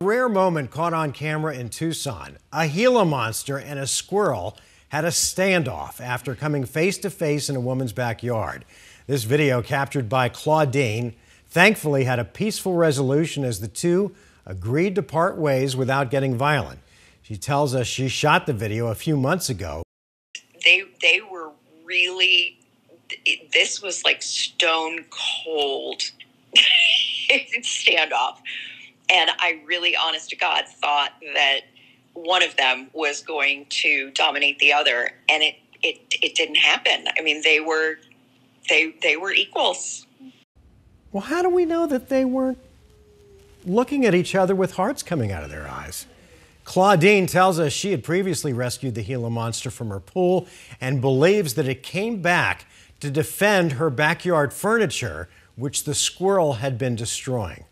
Rare moment caught on camera in Tucson. A Gila monster and a squirrel had a standoff after coming face to face in a woman's backyard. This video, captured by Claudine, thankfully had a peaceful resolution as the two agreed to part ways without getting violent. She tells us she shot the video a few months ago. They they were really this was like stone cold standoff and I really, honest to God, thought that one of them was going to dominate the other, and it it it didn't happen. I mean, they were they they were equals. Well, how do we know that they weren't looking at each other with hearts coming out of their eyes? Claudine tells us she had previously rescued the Gila monster from her pool and believes that it came back to defend her backyard furniture, which the squirrel had been destroying.